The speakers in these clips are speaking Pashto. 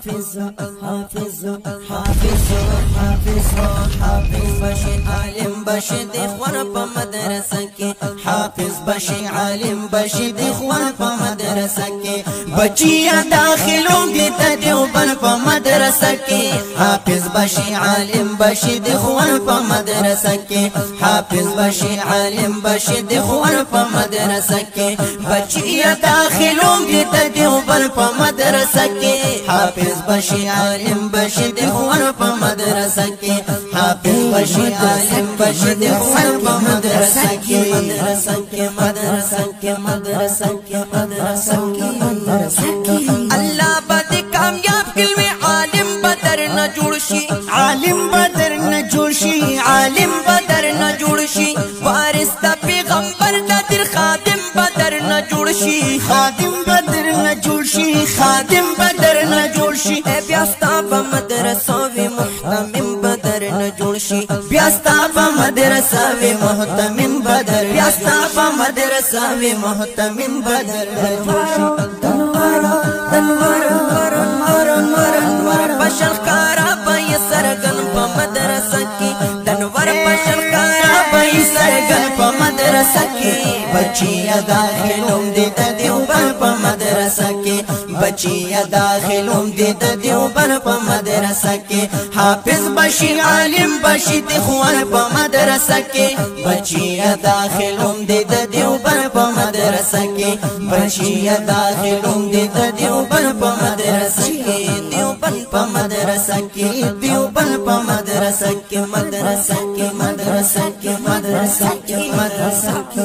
حافظ حافظ حافظ حافظ حافظ بشي عالم بشي د خور په مدرسه کې حافظ بشي عالم بشي د خور په مدرسه کې بچیا داخلون دي ته دیوبن په مدرسه کې حافظ بشي عالم بشي د خور په مدرسه کې حافظ بشي عالم بشي د خور په مدرسه کې بچیا داخلون دي ته دیوبن په مدرسه کې حافظ بشي عالم بشي د خور په مدرسه حافظ بشي عالم بشي د خور په مدرسه کې مدرسه کې مدرسه کې مدرسه کې مدرسه کې عالم بدر نه عالم بدر نه عالم بدر نه جوړ شي خادم بدر نه جوړ شي خادم بدر نه جوړ شي بیا ستا په مدرسو وی محتمم بدر نه جوړ شي بیا ستا په مدرسو وی محتمم بدر بیا ستا په مدرسو وی محتمم بدر نه جوړ شي تنوار تنوار ور ور ور ور بشر کارا په سرګن په مدرسه کې تنوار بشر کارا په سرګن په مدرسه کې بچیا داخلوم دی د دیوبند په مدرسه کې بچیا داخلوم دی د دیوبند په مدرسه کې حافظ بشي عالم بشي د خوان په مدرسه کې بچیا داخلوم دی د دیوبند په مدرسه کې بچیا داخلوم دی د دیوبند په مدرسه کې دیوبند په مدرسه کې دیوبند په مدرسه کې مدرسه کې مدرسه کې مدرسه کې مدرسه کې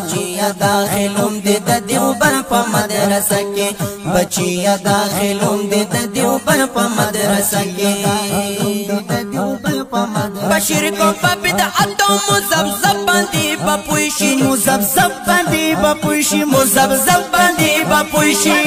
بچیا داخلوم دې د دیوبر په مدرسه کې بچیا داخلوم دې د دیوبر په مدرسه کې بشیر کو په بدعت او مزبزب باندې بپوشي مزبزب باندې بپوشي مزبزب باندې بپوشي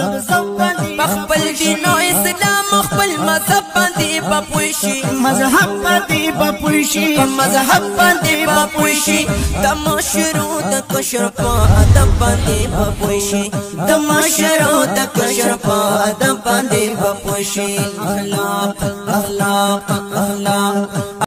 خپل دین او اسلام خپل مذهب باندې بپوشي مذهب باندې بپوشي مذهب باندې بپوشي د مشرو د کشر په ادب باندې بپوشي د مشرو د کشر په ادب باندې بپوشي اخلاق اخلاق اخلاق